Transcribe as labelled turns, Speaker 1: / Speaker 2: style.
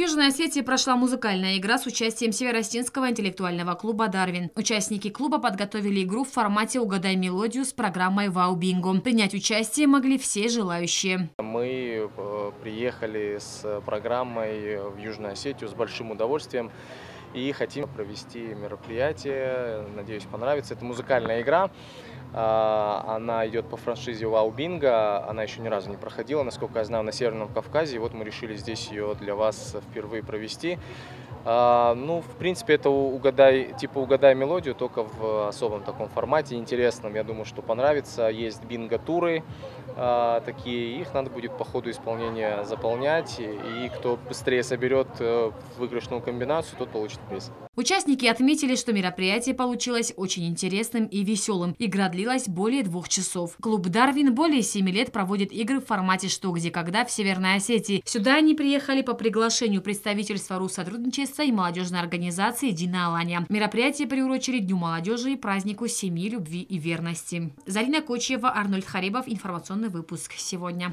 Speaker 1: Южной Осетии прошла музыкальная игра с участием Северостинского интеллектуального клуба «Дарвин». Участники клуба подготовили игру в формате «Угадай мелодию» с программой «Вау Бинго». Принять участие могли все желающие.
Speaker 2: Мы э, приехали с программой в Южную Осетию с большим удовольствием и хотим провести мероприятие. Надеюсь, понравится. Это музыкальная игра. А, она идет по франшизе Вау Бинго. Она еще ни разу не проходила, насколько я знаю, на Северном Кавказе. И вот мы решили здесь ее для вас впервые провести. А, ну, в принципе, это угадай, типа угадай мелодию, только в особом таком формате, интересном. Я думаю, что понравится. Есть бинго-туры а, такие, их надо будет по ходу исполнения заполнять. И, кто быстрее соберет э, выигрышную комбинацию, тот получит приз.
Speaker 1: Участники отметили, что мероприятие получилось очень интересным и веселым. Игра длилась более двух часов. Клуб «Дарвин» более семи лет проводит игры в формате «Что, где, когда» в Северной Осетии. Сюда они приехали по приглашению представительства Руссотрудничества и молодежной организации «Дина Алания». Мероприятие приурочили Дню молодежи и празднику семьи, любви и верности. Зарина Кочева, Арнольд Харибов. Информационный выпуск сегодня.